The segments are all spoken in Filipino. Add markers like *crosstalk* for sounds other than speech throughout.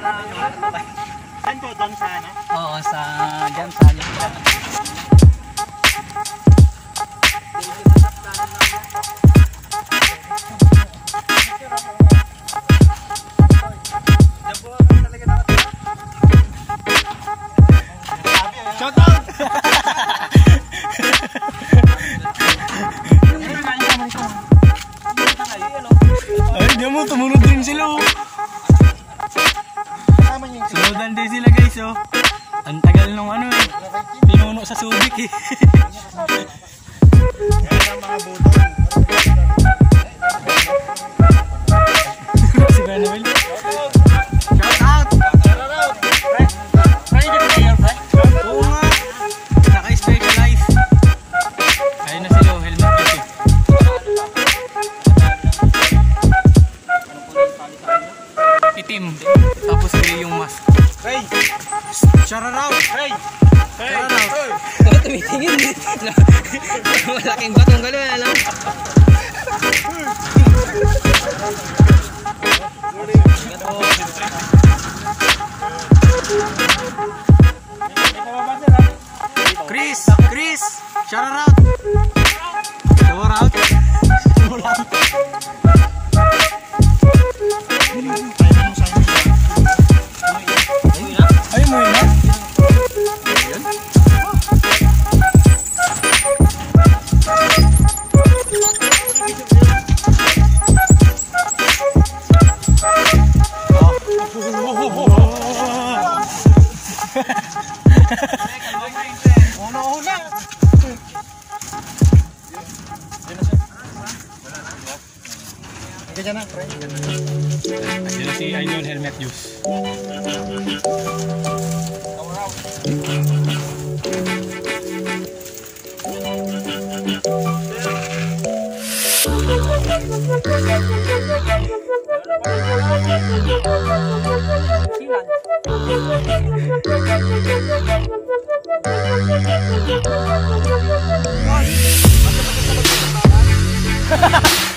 Saan po? Doon sa ano? Oo, sa dyan sa likod. Shout out! Ay, di mo, tumunod din sila oh. Sunodan din sila guys oh. Ang tagal nung ano eh. Pinuno sa Subic eh. Ang mga butong. Kaya *laughs*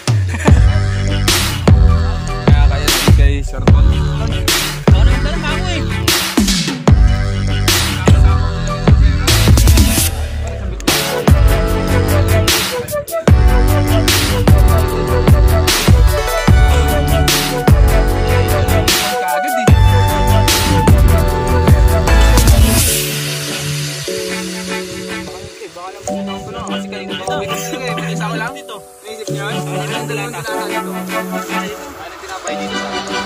Kasi kanina ba ito? Bilis ako lang dito. Naisip yun? Ano yung dala dito? Ano tinapay dito sa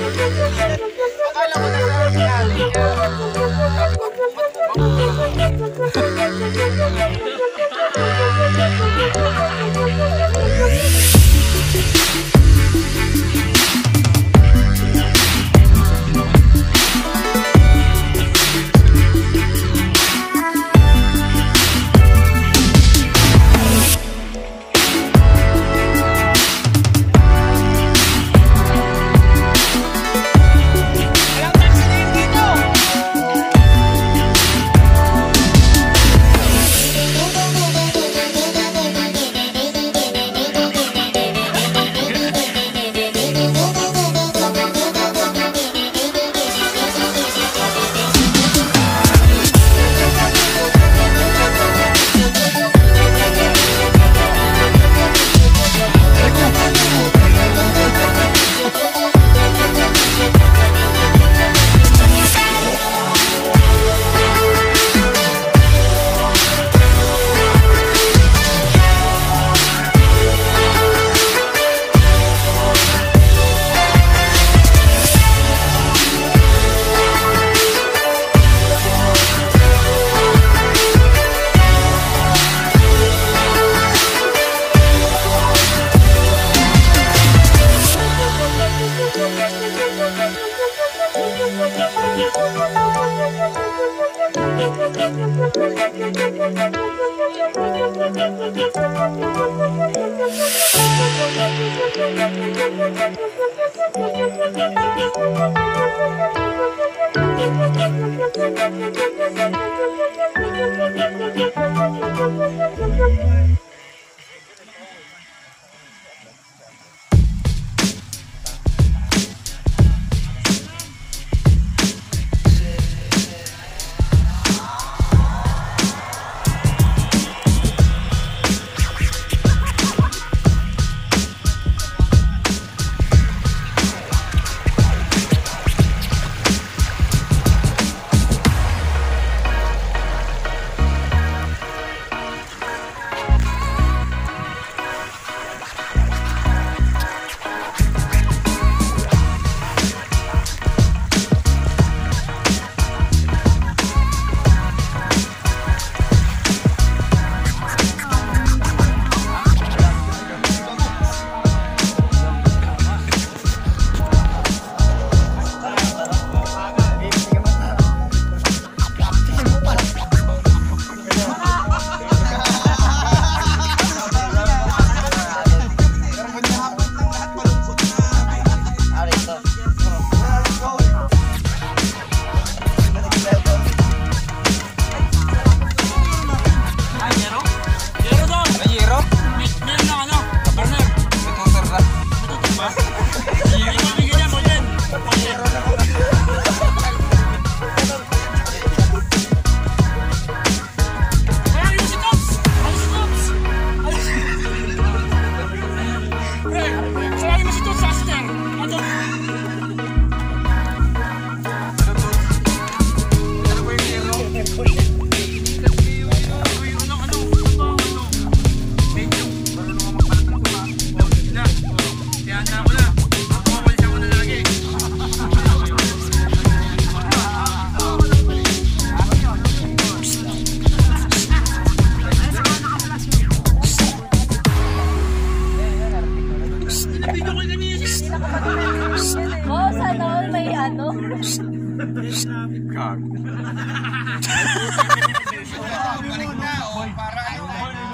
Akala ko na Ay,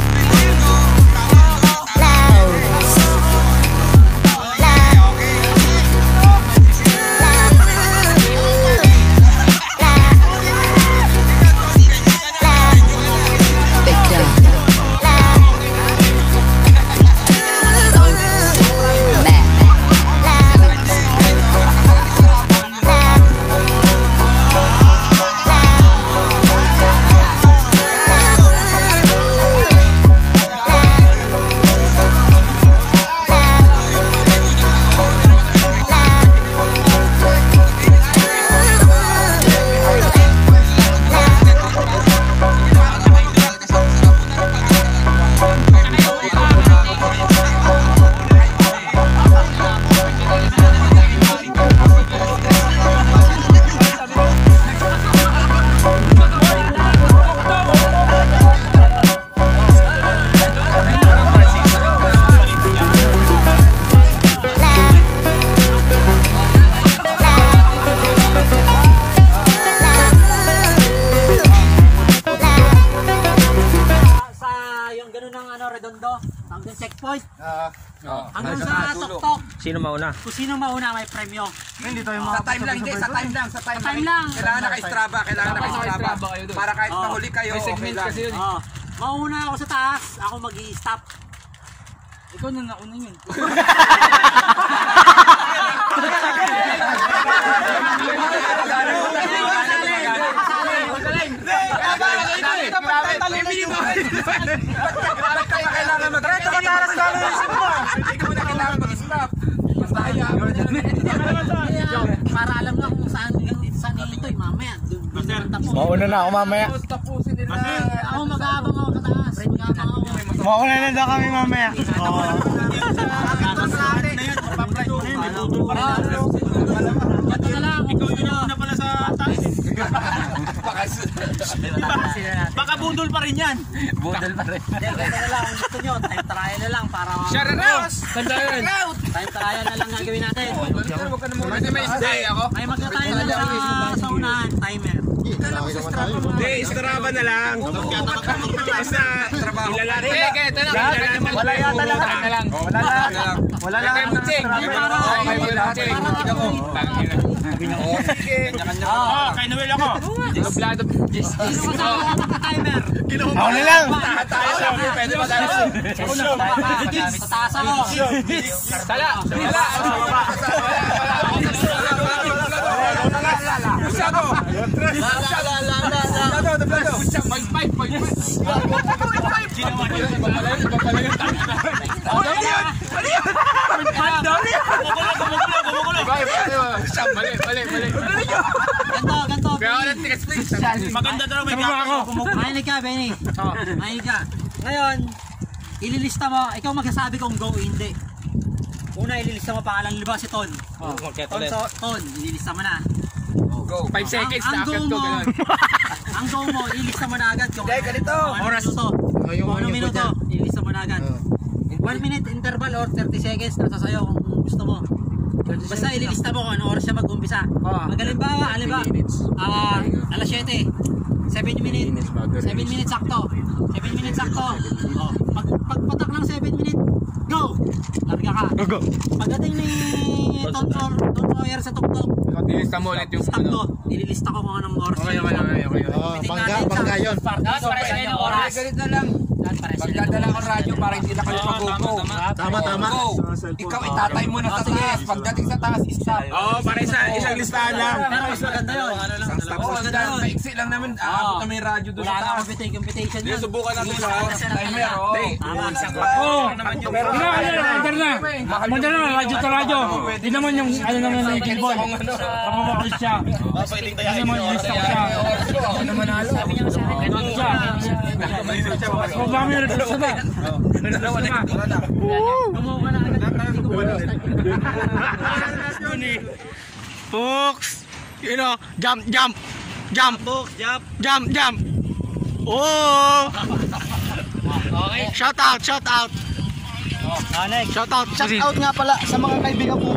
sa ang yung checkpoint. Hanggang sa tuktok. Sino mauna? Kung sino mauna may premyo. Sa time lang, hindi. Sa time lang. Sa time, time lang. Kailangan naka-straba. Kailangan naka-straba. Para kahit Oh. mahuli kayo, okay lang. Oh, mauna ako sa taas, ako magi-stop. Ikaw na nauna yun. *laughs* Bakit ka pa kailangan mag-stop? Bakit ka na kailangan mag-stop? Basta hayaan mo na Kaya, para alam nga kung saan saan ito eh, mamaya. Doon doon tapos. Mauna na ako mamaya. Tapusin nila. Ako mag-aabang ako. Mag-aabang ako. Mauna na daw kami mamaya. Oo. Ito na lang. Ikaw yun na pala sa taas. Baka budol pa rin yan. Budol pa rin. Hindi, na lang. Kung gusto nyo, time trial na lang para... Shout out! Time trial na lang gagawin natin. Pwede may stay ako? Ay, magka-time na lang sa, sa unahan. Timer. Hindi, istoraba na lang. Basta, ilalari. Sige, ito na. Wala yata lang. Wala lang. Wala lang. Wala lang. Kaya mo check. Ay, para... Okay, wala check. Oo, kay Noel ako. Doblado. Magka-timer? Ako na lang. Tayo sa pwede ba tayo? Ako. Sala! Sala! Masyado! Masyado! Doblado! Point five! Point five! Ginawa niya. Papalayo! Papalayo! Ano yan? Ano yan? Ano yan? Siya, mali, mali, mali. Ganto, ganto. Kaya ng tigas, please. Maganda daw may gako. Mahinig ka, Benny. Mahinig ka. Ngayon, ililista mo, ikaw magsasabi kung go o hindi. Una, ililista mo pangalan liba si Ton. Ton, so, Ton, ililista mo na. Go. Five seconds ang na go akit ko. mo, ganun. *laughs* ang go mo, ililista mo na agad. Kung Hindi, ganito. Ano minuto. Kung ano minuto, ililista mo na agad. One minute interval or 30 seconds, nasa sayo kung gusto mo. Basta ililista mo kung ano oras siya mag-umpisa. Magalimbawa, alimba, ah, alas 7. 7 minutes. 7 minutes sakto. 7 minutes sakto. Oh, pag pagpatak ng 7 minutes, go! Larga ka. Go, go. Pagdating ni Tom Sawyer, sa tuktok, Ilista mo ulit yung stop ko. Nililista ko kung anong oras. Okay, okay, okay, okay. bangga, bangga yun. Dapat para sa inyo oras. Ganito na lang. Sa Magdadala ko radyo para hindi na kayo mag-go. Tama, tama. Ikaw itatay mo na sa taas. Pagdating sa taas, stop. Oo, para isa, isang listahan lang. Pero mas maganda yun. Isang stop Oo, sa maganda listahan. yun. Maiksi lang naman. Aabot may radyo doon Wala sa na taas. Hindi, yun. subukan natin sa Timer, timer. oh. Tama. Oo. Hindi na, ano, under na. Under na, radyo to radyo. Hindi naman yung, ano naman yung keyboard. Kapapakal siya. Hindi naman yung stock siya. Ano manalo? Ganun siya. May nagsasabi? Gumawa ka na. Books. You know, jump, jump. Jump. Book, jump. Jump, jump. Oh! Okay. Shout out, shout out. Shout out. Shout out nga pala sa mga kaibigan ko.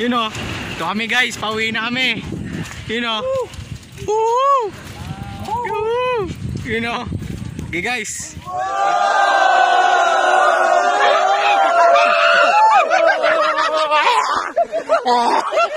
you know, kami guys, pauwi na kami. You know. You know. Okay guys. *laughs*